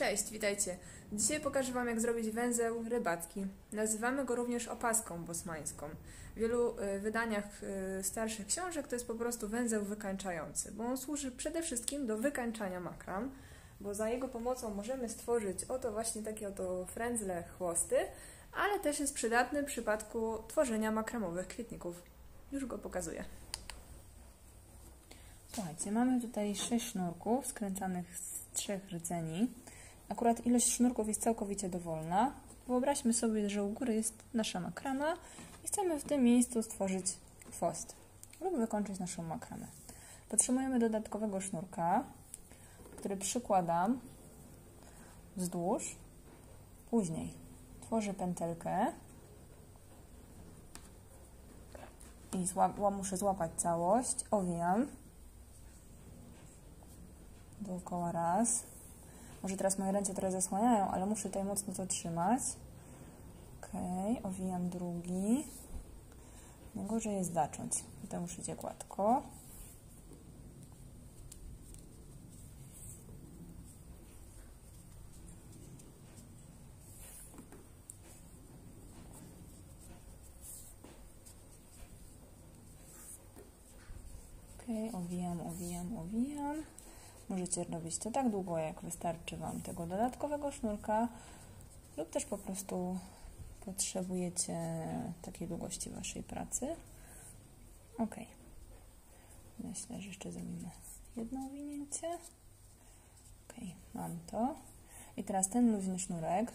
Cześć, witajcie. Dzisiaj pokażę Wam, jak zrobić węzeł rybacki. Nazywamy go również opaską bosmańską. W wielu y, wydaniach y, starszych książek to jest po prostu węzeł wykańczający, bo on służy przede wszystkim do wykańczania makram, bo za jego pomocą możemy stworzyć oto właśnie takie oto frędzle chłosty, ale też jest przydatny w przypadku tworzenia makramowych kwietników. Już go pokazuję. Słuchajcie, mamy tutaj sześć sznurków skręcanych z trzech rdzeni. Akurat ilość sznurków jest całkowicie dowolna. Wyobraźmy sobie, że u góry jest nasza makrama i chcemy w tym miejscu stworzyć chwost lub wykończyć naszą makramę. Potrzebujemy dodatkowego sznurka, który przykładam wzdłuż. Później tworzę pętelkę i zła muszę złapać całość, owijam dookoła raz. Może teraz moje ręce trochę zasłaniają, ale muszę tutaj mocno to trzymać. Ok, owijam drugi. Najgorzej jest zacząć. Tutaj muszę idzie gładko. Ok, owijam, owijam, owijam. Możecie robić to tak długo, jak wystarczy Wam tego dodatkowego sznurka lub też po prostu potrzebujecie takiej długości Waszej pracy. Ok. Myślę, że jeszcze zrobimy jedno owinięcie. Ok, mam to. I teraz ten luźny sznurek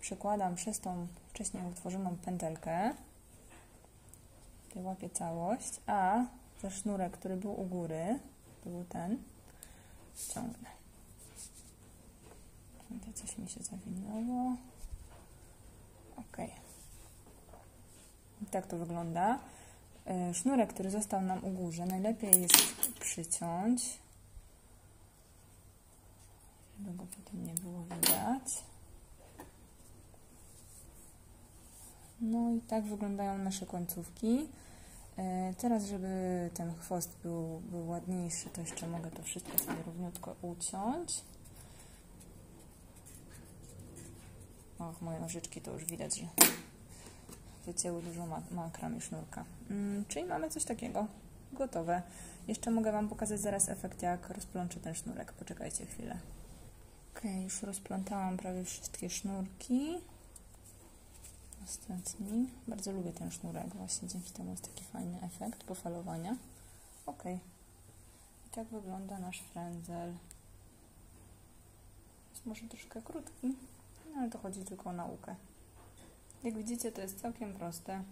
przekładam przez tą wcześniej utworzoną pętelkę. Tutaj łapię całość, a za sznurek, który był u góry, to był ten, ściągnę. Tutaj coś mi się zawinęło. Ok. I tak to wygląda. E, sznurek, który został nam u górze, najlepiej jest przyciąć, żeby go potem nie było widać. No i tak wyglądają nasze końcówki. E, teraz, żeby ten chwost był, był ładniejszy, to jeszcze mogę to wszystko sobie równiutko uciąć. Och, moje nożyczki to już widać, że wycięły dużo makram i sznurka. Mm, czyli mamy coś takiego. Gotowe. Jeszcze mogę Wam pokazać zaraz efekt, jak rozplączę ten sznurek. Poczekajcie chwilę. Ok, już rozplątałam prawie wszystkie sznurki ostatni. Bardzo lubię ten sznurek, właśnie dzięki temu jest taki fajny efekt pofalowania. Ok. I tak wygląda nasz frędzel. Jest może troszkę krótki, no ale to chodzi tylko o naukę. Jak widzicie, to jest całkiem proste.